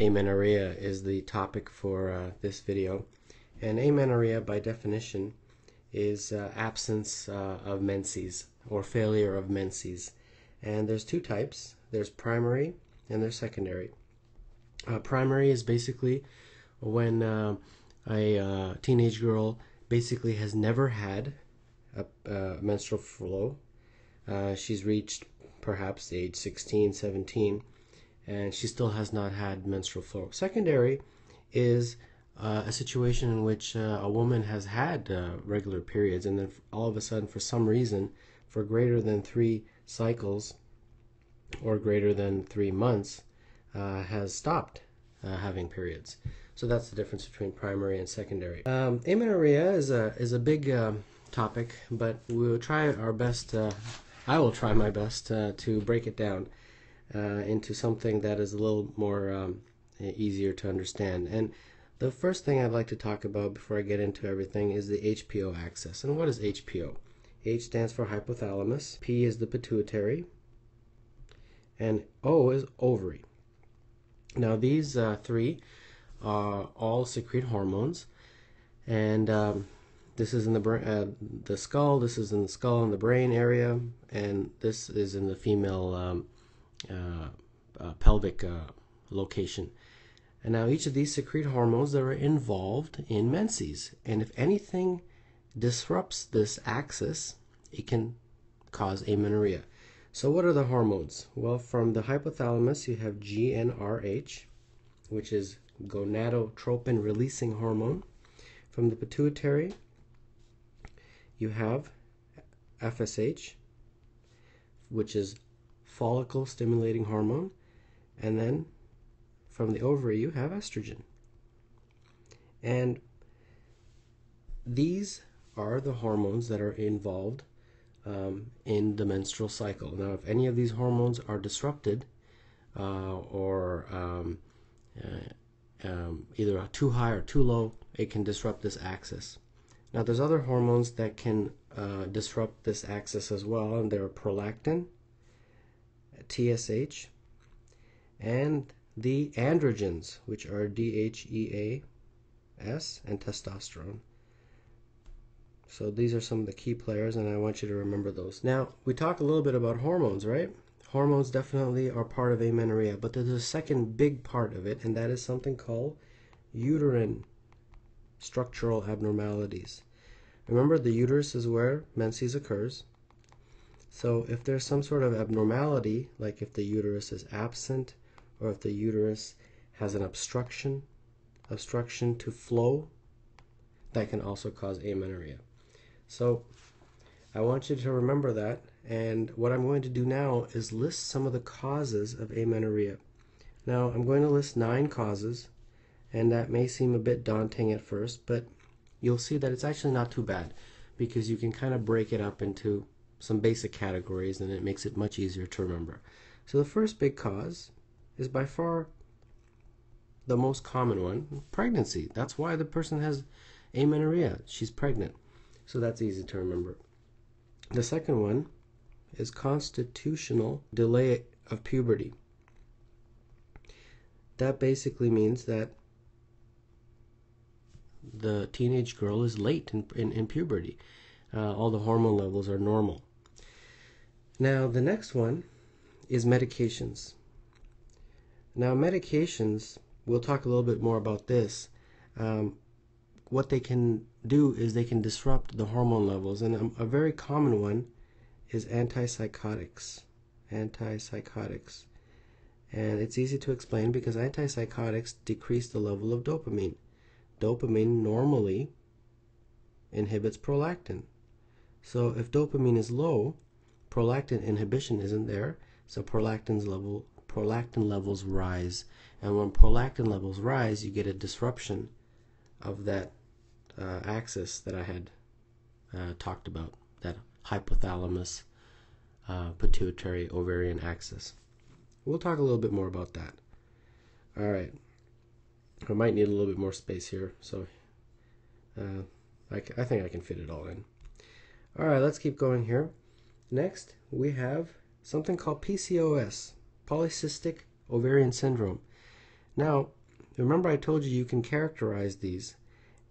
amenorrhea is the topic for uh, this video. And amenorrhea, by definition, is uh, absence uh, of menses or failure of menses. And there's two types. There's primary and there's secondary. Uh, primary is basically when uh, a uh, teenage girl basically has never had a, a menstrual flow. she's reached perhaps age 16, 17, and she still has not had menstrual flow. Secondary is uh, a situation in which uh, a woman has had uh, regular periods and then all of a sudden, for some reason, for greater than three cycles or greater than three months, uh, has stopped uh, having periods. So that's the difference between primary and secondary. Um, amenorrhea is a is a big um, topic, but we'll try our best. Uh, I will try my best to break it down uh, into something that is a little more um, easier to understand. And the first thing I'd like to talk about before I get into everything is the HPO axis. And what is HPO? H stands for hypothalamus, P is the pituitary, and O is ovary. Now these uh, three uh, all secrete hormones, and um, this is in the uh, the skull. This is in the skull and the brain area, and this is in the female um, pelvic uh, location. And now each of these secrete hormones that are involved in menses. And if anything disrupts this axis, it can cause amenorrhea. So what are the hormones? Well, from the hypothalamus, you have GnRH, which is gonadotropin releasing hormone. From the pituitary, you have FSH, which is follicle stimulating hormone, and then from the ovary you have estrogen. And these are the hormones that are involved um, in the menstrual cycle. Now, if any of these hormones are disrupted uh, or um, uh, um, either too high or too low, it can disrupt this axis. Now, there's other hormones that can uh, disrupt this axis as well, and they're prolactin, TSH, and the androgens, which are DHEA, S, and testosterone. So these are some of the key players, and I want you to remember those. Now, we talk a little bit about hormones, right? Hormones definitely are part of amenorrhea, but there's a second big part of it, and that is something called uterine structural abnormalities. Remember, the uterus is where menses occurs. So if there's some sort of abnormality, like if the uterus is absent or if the uterus has an obstruction, obstruction to flow, that can also cause amenorrhea. So I want you to remember that. And what I'm going to do now is list some of the causes of amenorrhea. Now I'm going to list nine causes, and that may seem a bit daunting at first, but you'll see that it's actually not too bad because you can kind of break it up into some basic categories and it makes it much easier to remember. So the first big cause is by far the most common one, pregnancy. That's why the person has amenorrhea. She's pregnant. So that's easy to remember. The second one is constitutional delay of puberty. That basically means that the teenage girl is late in, in, in puberty. Uh, all the hormone levels are normal. Now, the next one is medications. Now, medications, we'll talk a little bit more about this. Um, what they can do is they can disrupt the hormone levels, and a, a very common one is antipsychotics. Antipsychotics. And it's easy to explain because antipsychotics decrease the level of dopamine. Dopamine normally inhibits prolactin. So if dopamine is low, prolactin inhibition isn't there, so prolactin's level prolactin levels rise, and when prolactin levels rise, you get a disruption of that uh, axis that I had uh, talked about, that hypothalamus uh, pituitary ovarian axis. We'll talk a little bit more about that. All right. I might need a little bit more space here, so uh, I, I think I can fit it all in. All right, let's keep going here. Next, we have something called PCOS, polycystic ovarian syndrome. Now, remember I told you you can characterize these,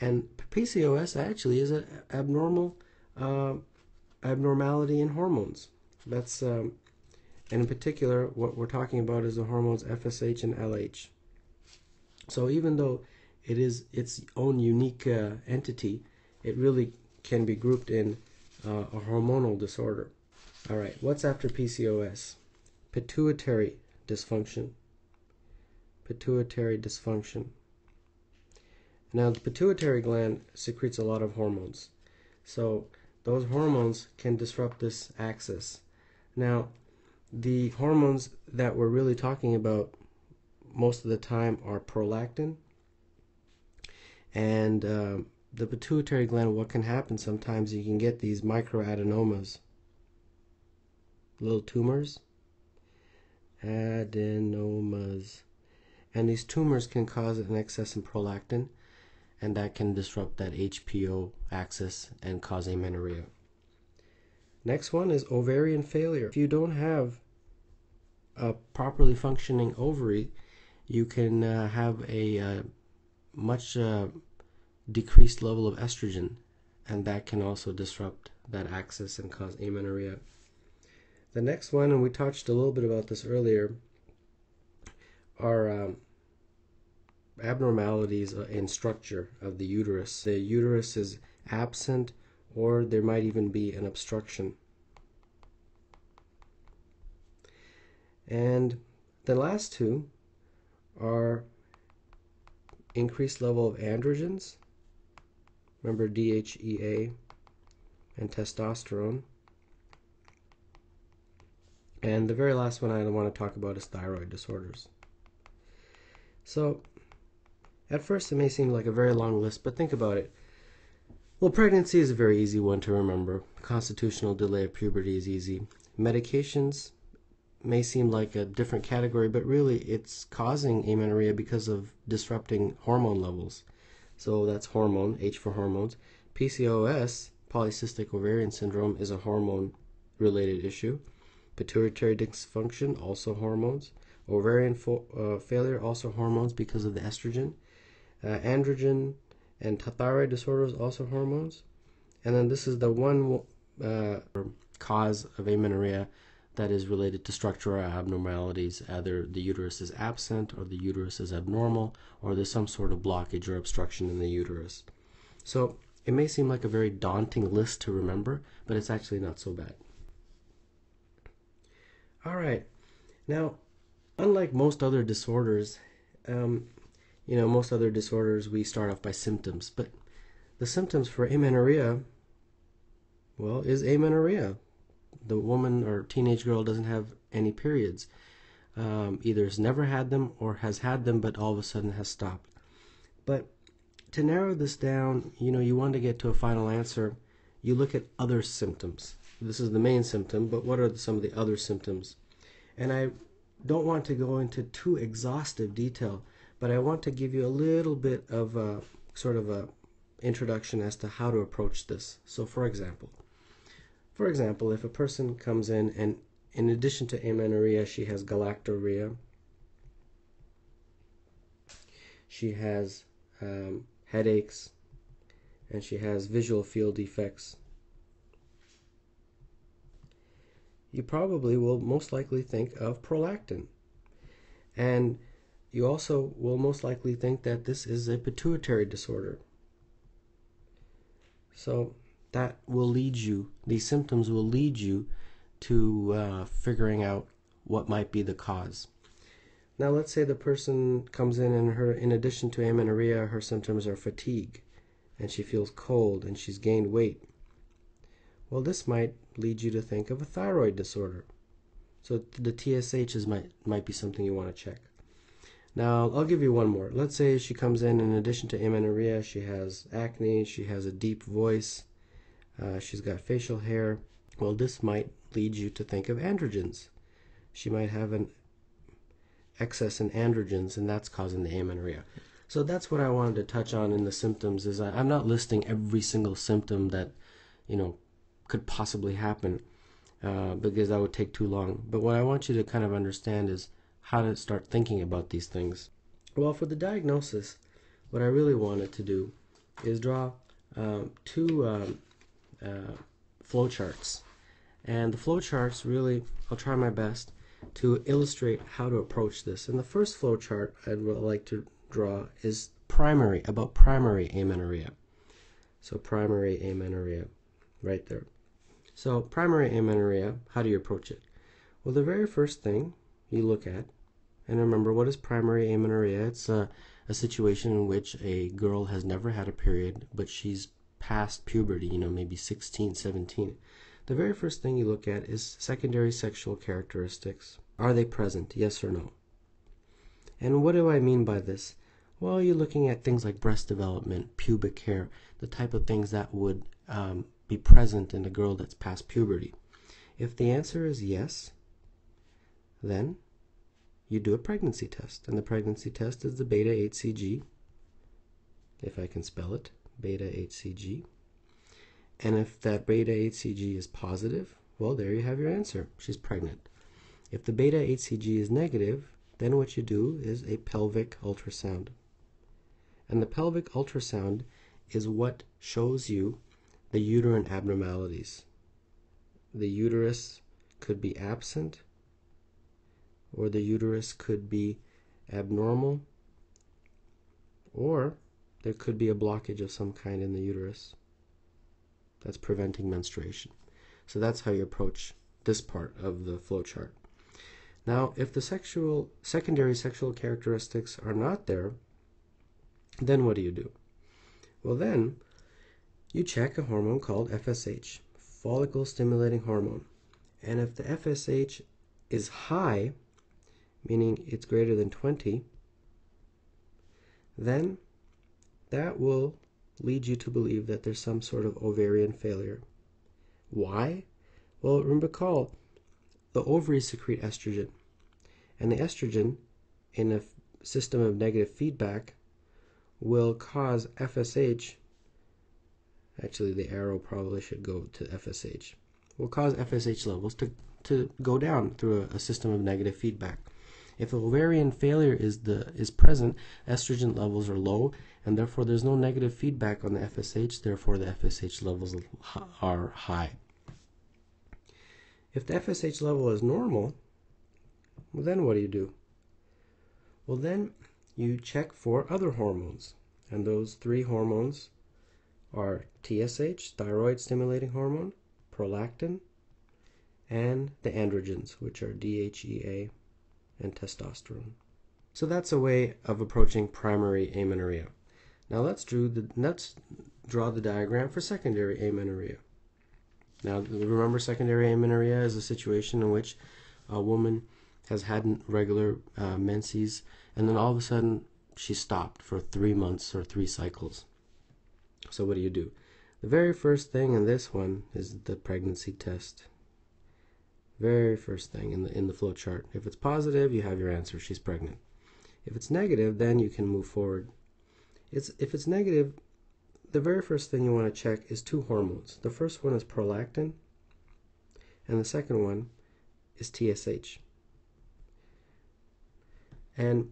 and PCOS actually is an abnormal uh, abnormality in hormones. That's um, and in particular, what we're talking about is the hormones FSH and LH. So even though it is its own unique uh, entity, it really can be grouped in uh, a hormonal disorder. All right, what's after PCOS? Pituitary dysfunction. Pituitary dysfunction. Now, the pituitary gland secretes a lot of hormones. So, those hormones can disrupt this axis. Now, the hormones that we're really talking about most of the time are prolactin and uh, the pituitary gland what can happen sometimes you can get these microadenomas little tumors adenomas and these tumors can cause an excess in prolactin and that can disrupt that HPO axis and cause amenorrhea Next one is ovarian failure. If you don't have a properly functioning ovary, you can uh, have a uh, much uh, decreased level of estrogen, and that can also disrupt that axis and cause amenorrhea. The next one, and we touched a little bit about this earlier, are um, abnormalities in structure of the uterus. The uterus is absent or there might even be an obstruction. And the last two are increased level of androgens, remember DHEA and testosterone. And the very last one I want to talk about is thyroid disorders. So, at first it may seem like a very long list, but think about it. Well, pregnancy is a very easy one to remember. Constitutional delay of puberty is easy. Medications may seem like a different category, but really it's causing amenorrhea because of disrupting hormone levels. So that's hormone, H for hormones. PCOS, polycystic ovarian syndrome, is a hormone related issue. Pituitary dysfunction, also hormones. Ovarian uh, failure, also hormones because of the estrogen. Uh, androgen and thyroid disorders also hormones. And then this is the one uh, cause of amenorrhea that is related to structural abnormalities. Either the uterus is absent, or the uterus is abnormal, or there's some sort of blockage or obstruction in the uterus. So it may seem like a very daunting list to remember, but it's actually not so bad. All right. Now, unlike most other disorders, um, you know, most other disorders, we start off by symptoms. But the symptoms for amenorrhea, well, is amenorrhea. The woman or teenage girl doesn't have any periods. Um, either has never had them or has had them, but all of a sudden has stopped. But to narrow this down, you know, you want to get to a final answer, you look at other symptoms. This is the main symptom, but what are some of the other symptoms? And I don't want to go into too exhaustive detail but I want to give you a little bit of a sort of a introduction as to how to approach this. So for example, for example, if a person comes in and in addition to amenorrhea, she has galactorrhea, she has um, headaches, and she has visual field defects, you probably will most likely think of prolactin. And you also will most likely think that this is a pituitary disorder. So that will lead you, these symptoms will lead you to uh, figuring out what might be the cause. Now let's say the person comes in and her in addition to amenorrhea her symptoms are fatigue and she feels cold and she's gained weight. Well this might lead you to think of a thyroid disorder. So the TSH might might be something you want to check. Now, I'll give you one more. Let's say she comes in, in addition to amenorrhea, she has acne, she has a deep voice, uh, she's got facial hair. Well, this might lead you to think of androgens. She might have an excess in androgens, and that's causing the amenorrhea. So that's what I wanted to touch on in the symptoms. Is I, I'm not listing every single symptom that you know could possibly happen uh, because that would take too long. But what I want you to kind of understand is how to start thinking about these things. Well, for the diagnosis, what I really wanted to do is draw um, two um, uh, flowcharts. And the flowcharts really, I'll try my best to illustrate how to approach this. And the first flowchart I'd like to draw is primary, about primary amenorrhea. So primary amenorrhea, right there. So primary amenorrhea, how do you approach it? Well, the very first thing you look at, and remember, what is primary amenorrhea? It's a, a situation in which a girl has never had a period, but she's past puberty, you know, maybe 16, 17. The very first thing you look at is secondary sexual characteristics. Are they present? Yes or no? And what do I mean by this? Well, you're looking at things like breast development, pubic hair, the type of things that would um, be present in a girl that's past puberty. If the answer is yes, then you do a pregnancy test. And the pregnancy test is the beta HCG, if I can spell it, beta HCG. And if that beta HCG is positive, well, there you have your answer. She's pregnant. If the beta HCG is negative, then what you do is a pelvic ultrasound. And the pelvic ultrasound is what shows you the uterine abnormalities. The uterus could be absent, or the uterus could be abnormal, or there could be a blockage of some kind in the uterus that's preventing menstruation. So that's how you approach this part of the flowchart. Now, if the sexual secondary sexual characteristics are not there, then what do you do? Well, then you check a hormone called FSH, follicle stimulating hormone. And if the FSH is high, meaning it's greater than 20, then that will lead you to believe that there's some sort of ovarian failure. Why? Well, recall the ovaries secrete estrogen, and the estrogen in a system of negative feedback will cause FSH. Actually, the arrow probably should go to FSH. Will cause FSH levels to, to go down through a, a system of negative feedback. If ovarian failure is the is present, estrogen levels are low, and therefore there's no negative feedback on the FSH. Therefore, the FSH levels are high. If the FSH level is normal, well, then what do you do? Well, then you check for other hormones, and those three hormones are TSH, thyroid stimulating hormone, prolactin, and the androgens, which are DHEA and testosterone. So that's a way of approaching primary amenorrhea. Now let's draw the let's draw the diagram for secondary amenorrhea. Now remember secondary amenorrhea is a situation in which a woman has had regular uh, menses and then all of a sudden she stopped for three months or three cycles. So what do you do? The very first thing in this one is the pregnancy test. Very first thing in the in the flow chart. If it's positive, you have your answer. She's pregnant. If it's negative, then you can move forward. It's if it's negative, the very first thing you want to check is two hormones. The first one is prolactin, and the second one is TSH. And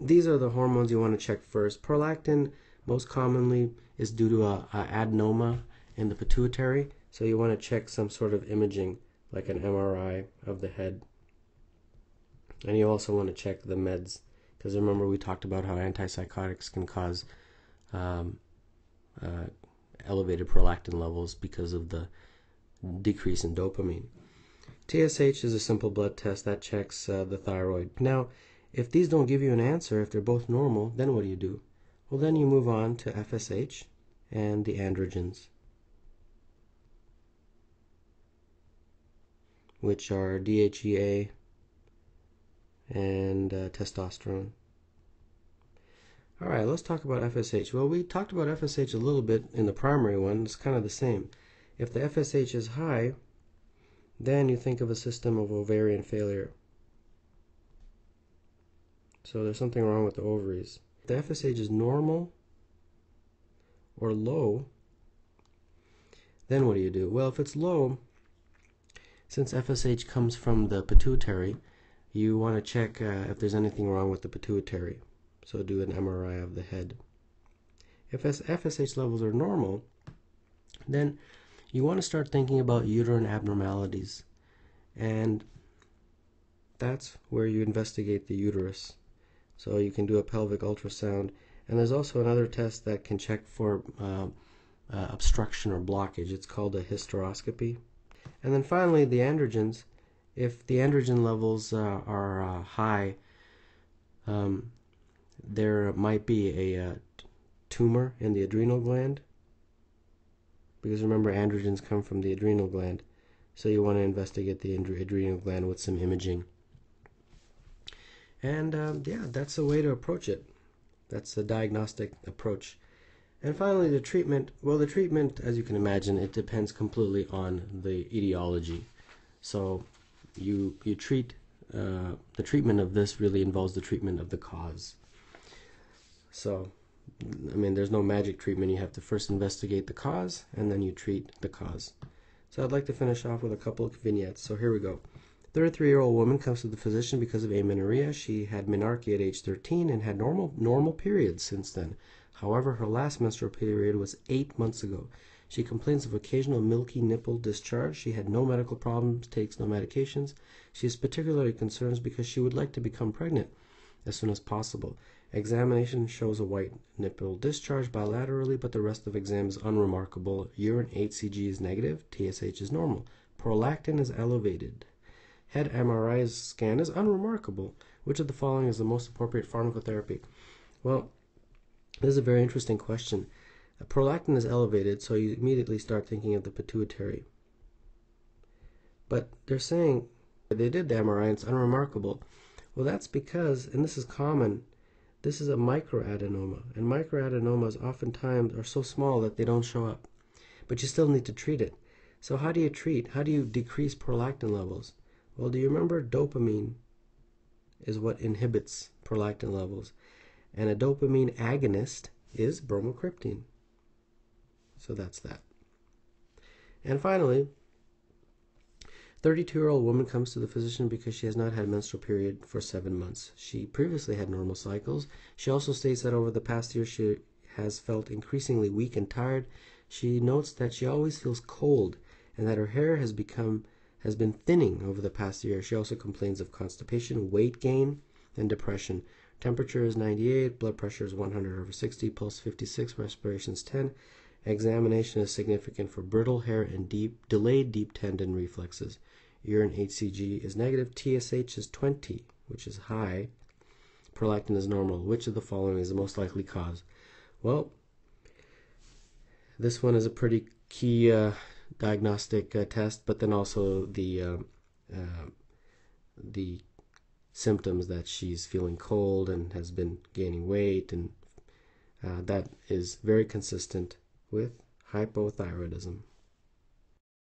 these are the hormones you want to check first. Prolactin most commonly is due to a, a adenoma in the pituitary, so you want to check some sort of imaging like an MRI of the head. And you also want to check the meds because remember we talked about how antipsychotics can cause um, uh, elevated prolactin levels because of the decrease in dopamine. TSH is a simple blood test that checks uh, the thyroid. Now, if these don't give you an answer, if they're both normal, then what do you do? Well, then you move on to FSH and the androgens. which are DHEA and uh, testosterone. All right, let's talk about FSH. Well, we talked about FSH a little bit in the primary one. It's kind of the same. If the FSH is high, then you think of a system of ovarian failure. So there's something wrong with the ovaries. The FSH is normal or low, then what do you do? Well, if it's low, since FSH comes from the pituitary, you want to check uh, if there's anything wrong with the pituitary. so do an MRI of the head. If FSH levels are normal, then you want to start thinking about uterine abnormalities. And that's where you investigate the uterus. So you can do a pelvic ultrasound. And there's also another test that can check for uh, uh, obstruction or blockage. It's called a hysteroscopy. And then finally, the androgens. If the androgen levels uh, are uh, high, um, there might be a uh, tumor in the adrenal gland. Because remember, androgens come from the adrenal gland. So you want to investigate the adrenal gland with some imaging. And um, yeah, that's a way to approach it. That's the diagnostic approach. And finally, the treatment. Well, the treatment, as you can imagine, it depends completely on the etiology. So you you treat uh, the treatment of this really involves the treatment of the cause. So, I mean, there's no magic treatment. You have to first investigate the cause, and then you treat the cause. So I'd like to finish off with a couple of vignettes. So here we go. 33-year-old woman comes to the physician because of amenorrhea. She had menarche at age 13 and had normal normal periods since then. However, her last menstrual period was eight months ago. She complains of occasional milky nipple discharge. She had no medical problems, takes no medications. She is particularly concerned because she would like to become pregnant as soon as possible. Examination shows a white nipple discharge bilaterally, but the rest of exam is unremarkable. Urine HCG is negative, TSH is normal. Prolactin is elevated. Head MRI scan is unremarkable. Which of the following is the most appropriate pharmacotherapy? Well, this is a very interesting question prolactin is elevated, so you immediately start thinking of the pituitary. But they're saying they did the MRI and it's unremarkable. Well, that's because, and this is common, this is a microadenoma, and microadenomas oftentimes are so small that they don't show up. But you still need to treat it. So how do you treat? How do you decrease prolactin levels? Well, do you remember dopamine is what inhibits prolactin levels? And a dopamine agonist is bromocriptine. So that's that. And finally, 32 year old woman comes to the physician because she has not had menstrual period for seven months. She previously had normal cycles. She also states that over the past year she has felt increasingly weak and tired. She notes that she always feels cold and that her hair has become has been thinning over the past year. She also complains of constipation, weight gain, and depression. Temperature is 98, blood pressure is 100 over 60, pulse 56, respiration is 10, Examination is significant for brittle hair and deep, delayed deep tendon reflexes. Urine HCG is negative. TSH is 20, which is high. Prolactin is normal. Which of the following is the most likely cause? Well, this one is a pretty key uh, diagnostic uh, test, but then also the uh, uh the symptoms that she's feeling cold and has been gaining weight, and uh, that is very consistent with hypothyroidism.